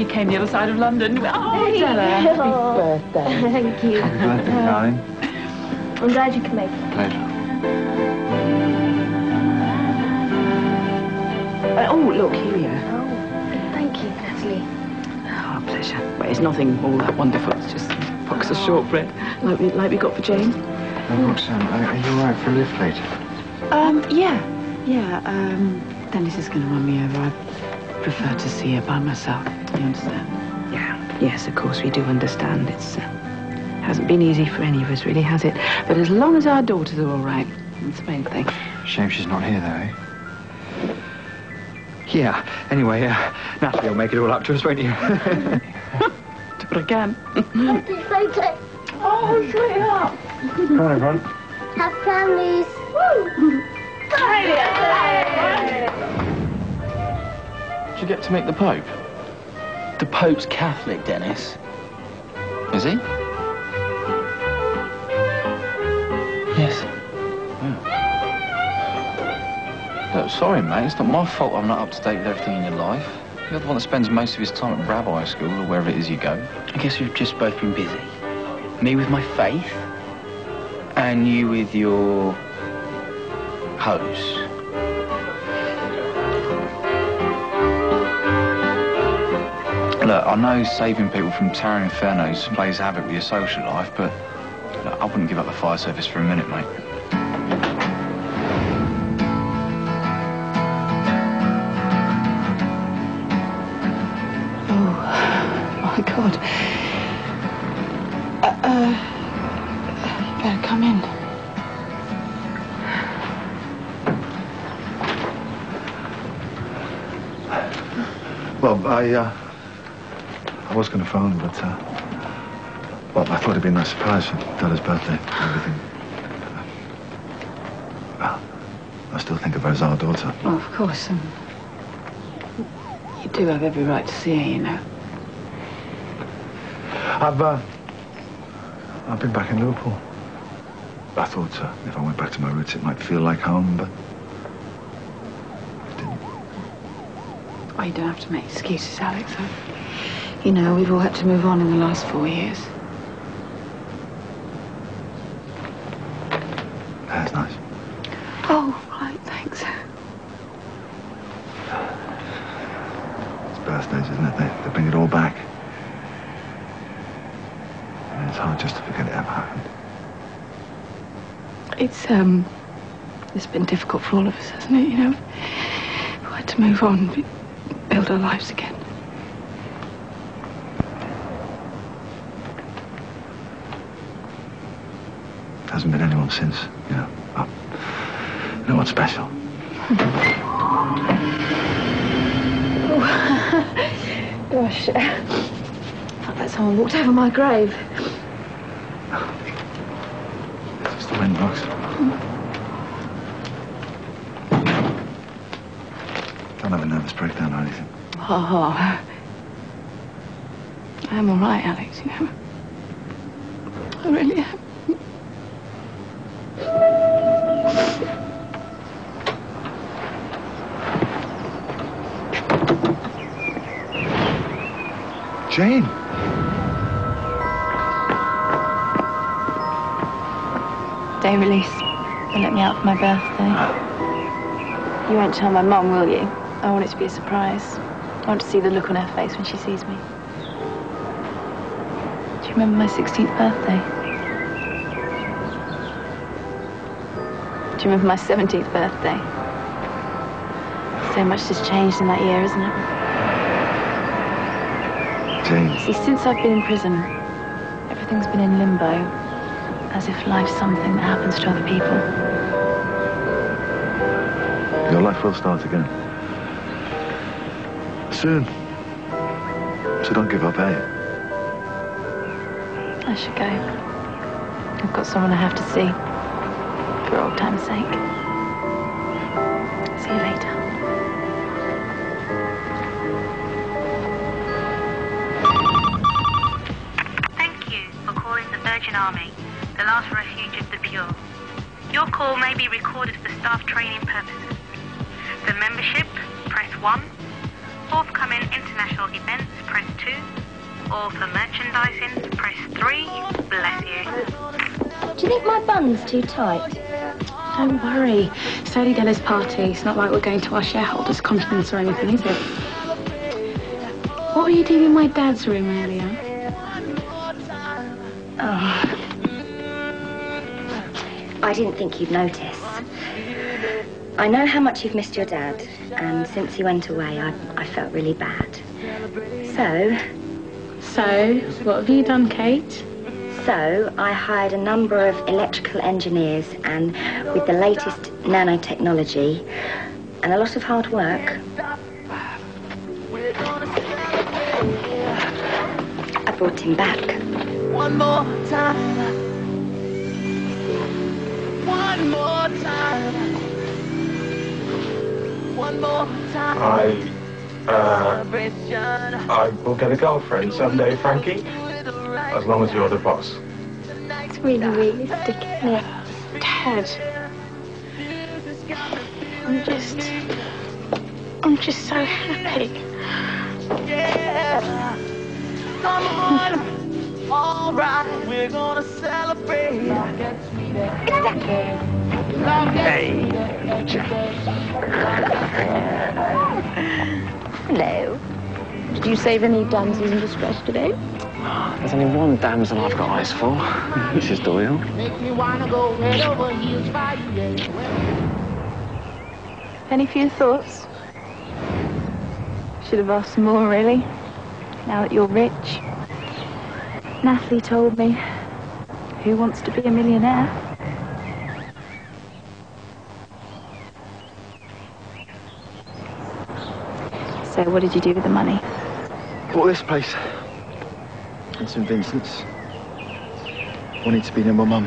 only came the other side of London. Oh, Hey. Della, happy Oh. birthday. Thank you. Happy birthday, darling. I'm glad you can make it. Pleasure. Uh, oh, look, here we are. Oh, thank you, Natalie. Oh, pleasure. Well, it's nothing all that wonderful. It's just a box of shortbread, like we, like we got for Jane. Now, Roxanne, are, are you all right for a lift later? Um, yeah, yeah. Um, Dennis is going to run me over. I prefer to see her by myself. You understand? Yeah. Yes, of course we do understand. It's uh, hasn't been easy for any of us, really, has it? But as long as our daughters are all right, that's the main thing. Shame she's not here, though, eh? Yeah. Anyway, uh, Natalie will make it all up to us, won't you? Do what I can. later. oh, sweetheart. Come on, everyone. Have families. Woo! Did you get to meet the Pope? The Pope's Catholic, Dennis. Is he? Yes. Look, sorry, mate. It's not my fault I'm not up to date with everything in your life. You're the one that spends most of his time at rabbi school or wherever it is you go. I guess we've just both been busy. Me with my faith, and you with your hose. I know saving people from towering infernos plays havoc with your social life, but look, I wouldn't give up the fire service for a minute, mate. Oh, my God. Uh, uh, you better come in. Well, I, uh, I was going to phone, but, uh, well, I thought it'd be a nice surprise for Della's birthday and everything. Well, I still think of her as our daughter. Oh, of course. Um, you do have every right to see her, you know. I've, uh, I've been back in Liverpool. I thought uh, if I went back to my roots, it might feel like home, but Oh, you don't have to make excuses, Alex. I, you know, we've all had to move on in the last four years. that's nice. Oh, right, thanks. It's birthdays, isn't it? They, they bring it all back. And it's hard just to forget it ever happened. It's, um, it's been difficult for all of us, hasn't it? You know, we've had to move on, build our lives again. Hasn't been anyone since, you know. Oh, no one special. Gosh. Felt like someone walked over my grave. It's just the wind, Rox. Don't have a nervous breakdown or anything. Oh, I'm all right, Alex, you know. I really am. Jane! Day release. They let me out for my birthday. You won't tell my mum, will you? I want it to be a surprise. I want to see the look on her face when she sees me. Do you remember my 16th birthday? Do you remember my 17th birthday? So much has changed in that year, isn't it? Jane. See, since I've been in prison, everything's been in limbo, as if life's something that happens to other people. Your life will start again. Soon. So don't give up, eh? I should go. I've got someone I have to see. For old time's sake. Last refuge of the pure. Your call may be recorded for staff training purposes. For membership, press 1. forthcoming international events, press 2. Or for merchandising, press 3. Bless you. Do you think my bun's too tight? Don't worry. It's only Della's party. It's not like we're going to our shareholders' conference or anything, is it? What were you doing in my dad's room earlier? I didn't think you'd notice. I know how much you've missed your dad, and since he went away, I, I felt really bad. So, So, what have you done, Kate? so I hired a number of electrical engineers, and with the latest nanotechnology and a lot of hard work, I brought him back. One more time. One more time. One more time. I, uh, I will get a girlfriend someday, Frankie. As long as you're the boss. It's really realistic, isn't it? Dad. I'm just. I'm just so happy. Yeah. Come on. All right, we're gonna celebrate. Hello. Did you save any damsels in distress today? There's only one damsel I've got eyes for, Mrs. Doyle. Make me wanna go head over heels for you. Any few thoughts? Should have asked more, really. Now that you're rich. Natalie told me. Who wants to be a millionaire? So what did you do with the money? Bought this place. In St Vincent's. Wanted to be near my mum.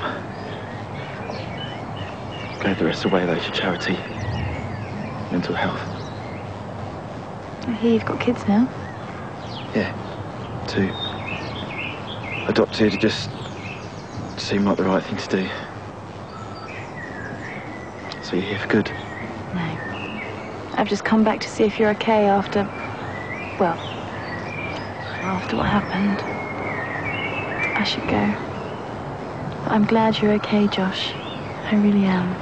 Gave the rest away though to charity. Mental health. I hear you've got kids now. Yeah. Two. Adopted, just seemed like the right thing to do. So you're here for good. No. I've just come back to see if you're okay after. Well, after what happened. I should go. I'm glad you're okay, Josh. I really am.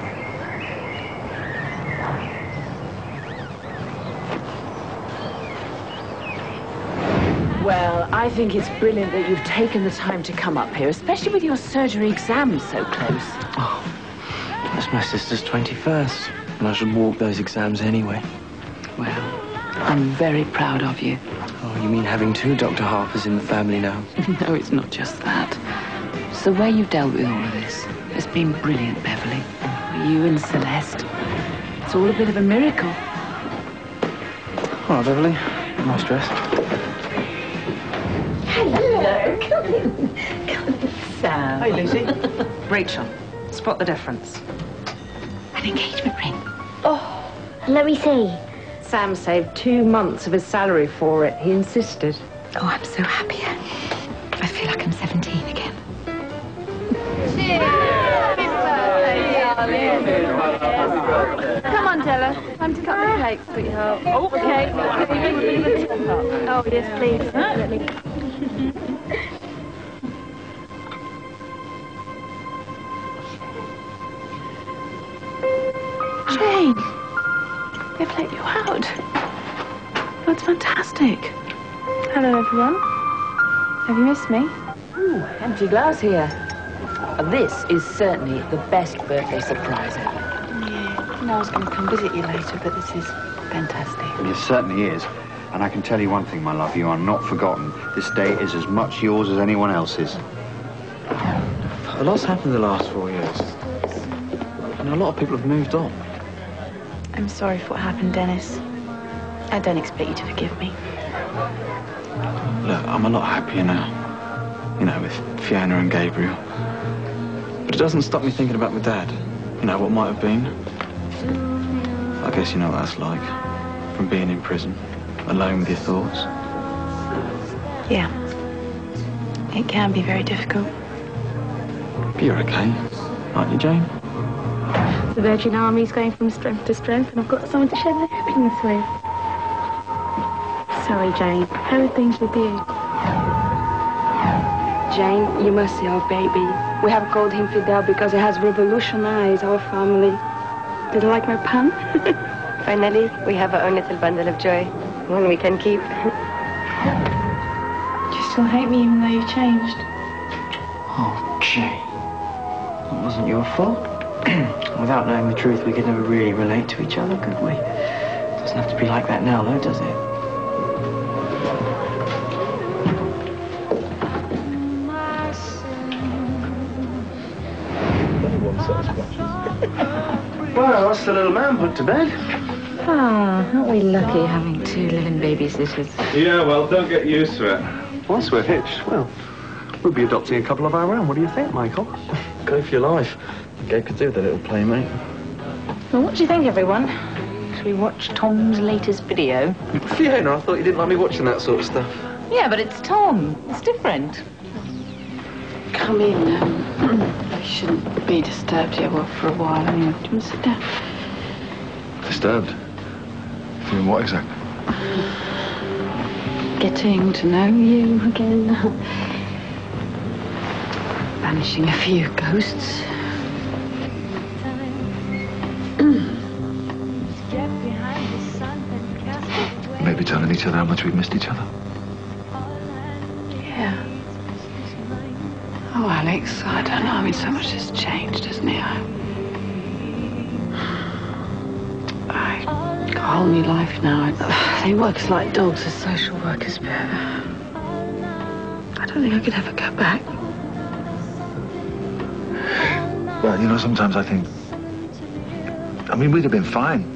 Well, I think it's brilliant that you've taken the time to come up here, especially with your surgery exam so close. Oh. That's my sister's 21st, and I should walk those exams anyway. Well, I'm very proud of you. Oh, you mean having two Dr. Harpers in the family now? No, it's not just that. It's the way you've dealt with all of this. It's been brilliant, Beverly. You and Celeste. It's all a bit of a miracle. All right, Beverly. Nice dress. Hello, come in. Come in, Sam. Hey, Lucy. Rachel, spot the difference. An engagement ring. Oh, let me see. Sam saved two months of his salary for it. He insisted. Oh, I'm so happy. I feel like I'm 17 again. Cheers! Come on, Della. Time to cut the cake, sweetheart. Oh, okay. Oh, yes, please. Definitely. They've let you out. That's fantastic. Hello, everyone. Have you missed me? Ooh, empty glass here. This is certainly the best birthday surprise ever. Yeah, I know I was going to come visit you later, but this is fantastic. It certainly is. And I can tell you one thing, my love, you are not forgotten. This day is as much yours as anyone else's. A lot's happened in the last four years. And a lot of people have moved on. I'm sorry for what happened, Dennis. I don't expect you to forgive me. Look, I'm a lot happier now. You know, with Fiona and Gabriel. But it doesn't stop me thinking about my dad. You know, what might have been. I guess you know what that's like. From being in prison, alone with your thoughts. Yeah. It can be very difficult. But you're okay, aren't you, Jane? The Virgin Army's going from strength to strength, and I've got someone to share my happiness with. Sorry, Jane. How are things with you? Jane, you must see our baby. We have called him Fidel because he has revolutionized our family. Did you like my pun? Finally, we have our own little bundle of joy. One we can keep. Do you still hate me even though you've changed? Oh, Jane, That wasn't your fault. Without knowing the truth, we could never really relate to each other, could we? Doesn't have to be like that now, though, does it? Well, that's the little man put to bed. Ah, aren't we lucky having two living babysitters? Yeah, well, don't get used to it. Once we're hitched. Well, we'll be adopting a couple of our own. What do you think, Michael? Go for your life. Gabe could do with a little playmate. Well, what do you think, everyone? Should we watch Tom's latest video? Fiona, I thought you didn't like me watching that sort of stuff. Yeah, but it's Tom. It's different. Come in. Um, I shouldn't be disturbed here well, for a while. I mean, do you want to sit down? Disturbed? Doing what exactly? Getting to know you again. Banishing a few ghosts. Maybe telling each other how much we've missed each other. Yeah. Oh, Alex, I don't know. I mean, so much has changed, hasn't it? I, I got a whole new life now. They work like dogs as social workers, but I don't think I could ever go back. Well, you know, sometimes I think. I mean, we'd have been fine.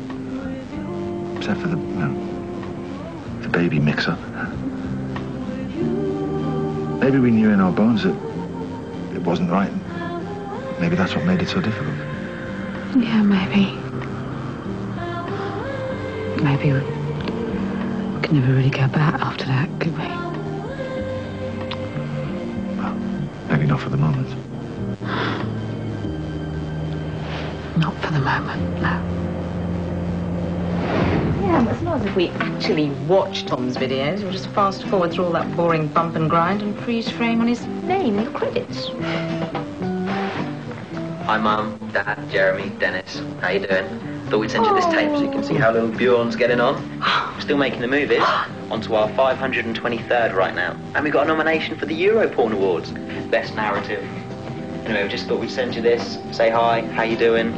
Except for the, you know, the baby mix up. Maybe we knew in our bones that it wasn't right. Maybe that's what made it so difficult. Yeah, maybe. Maybe we could never really go back after that, could we? Maybe not for the moment. Not for the moment, no. Yeah, it's not as if we actually watch Tom's videos. We'll just fast forward through all that boring bump and grind and freeze frame on his name in the credits. Hi, Mum, Dad, Jeremy, Dennis. How you doing? Thought we'd send you this tape so you can see how little Bjorn's getting on. Still making the movies. On to our 523rd right now. And we got a nomination for the Europorn Awards. Best Narrative. Anyway, we just thought we'd send you this. Say hi, how you doing?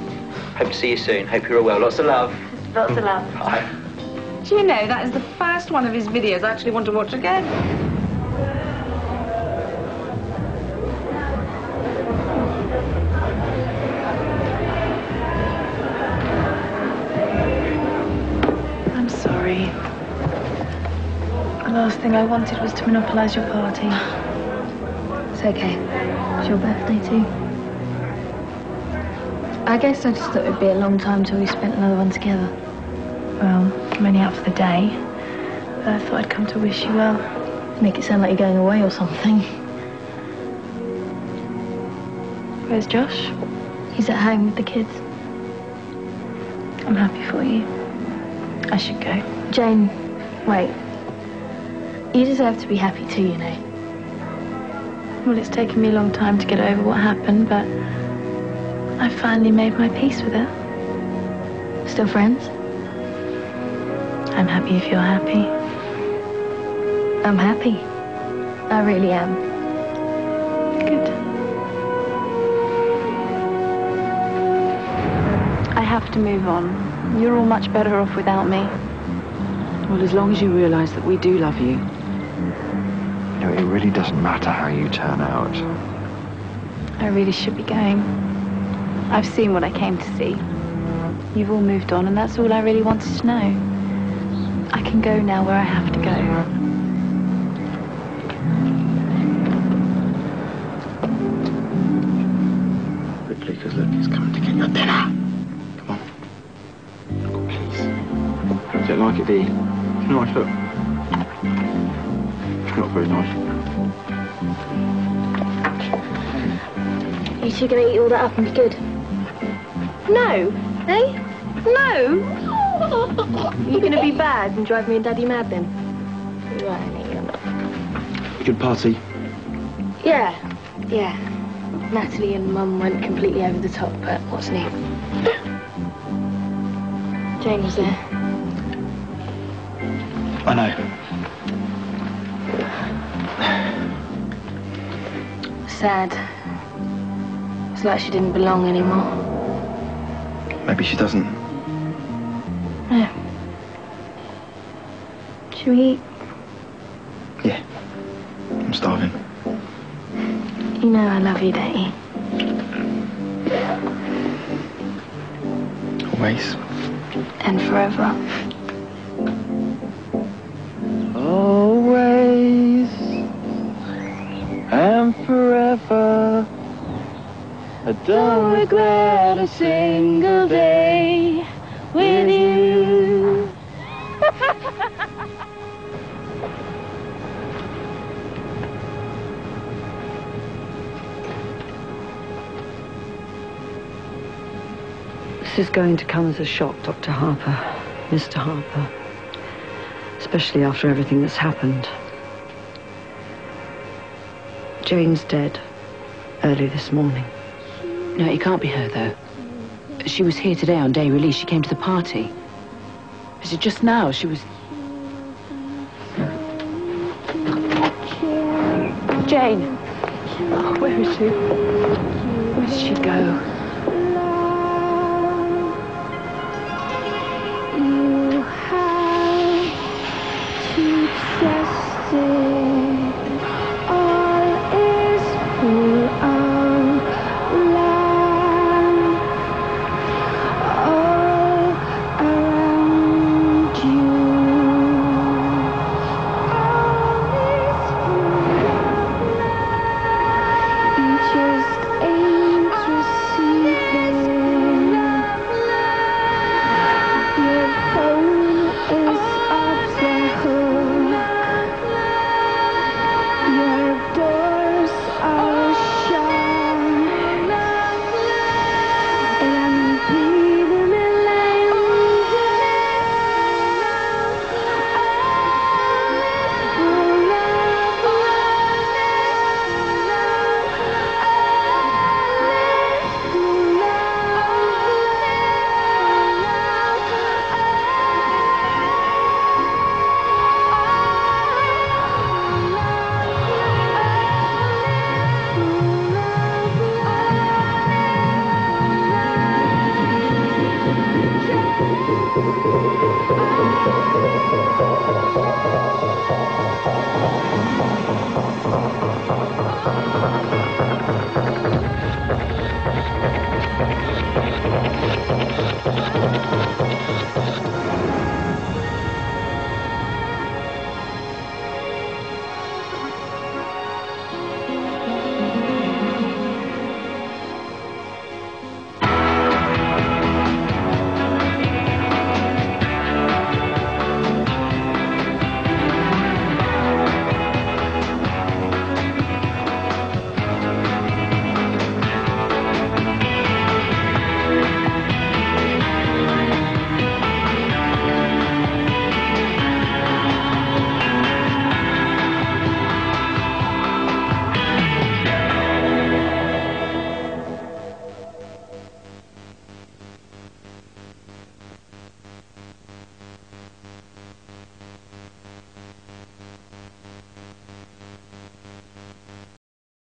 Hope to see you soon. Hope you're all well. Lots of love. Lots of love. Bye. Do you know, that is the first one of his videos I actually want to watch again. I'm sorry. The last thing I wanted was to monopolise your party. It's okay. It's your birthday too. I guess I just thought it'd be a long time till we spent another one together. Well, I'm only out for the day. But I thought I'd come to wish you well. Make it sound like you're going away or something. Where's Josh? He's at home with the kids. I'm happy for you. I should go. Jane, wait. You deserve to be happy too, you know. Well, it's taken me a long time to get over what happened, but I finally made my peace with it. Still friends? I'm happy if you're happy. I'm happy. I really am. Good. I have to move on. You're all much better off without me. Well, as long as you realise that we do love you. You know, it really doesn't matter how you turn out. I really should be going. I've seen what I came to see. You've all moved on, and that's all I really wanted to know. I can go now where I have to go. Quickly, because look, he's coming to get your dinner. Come on. Oh, please. You don't like it, do you? It's nice, look. It's not very nice. You two gonna eat all that up and be good? No, eh? No. You're gonna be bad and drive me and Daddy mad then? Good party. Yeah, yeah. Natalie and Mum went completely over the top, but what's new? Jane was there. I know. Sad. It's like she didn't belong anymore. Maybe she doesn't. Yeah. Should we eat? Yeah. I'm starving. You know I love you, don't you? Always. And forever. Always and forever. I don't regret a single day This is going to come as a shock, Dr. Harper, Mr. Harper. Especially after everything that's happened. Jane's dead. Early this morning. No, it can't be her, though. She was here today on day release. She came to the party. Is it just now? She was... Jane. Oh, where is she? Where did she go?